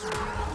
Bye.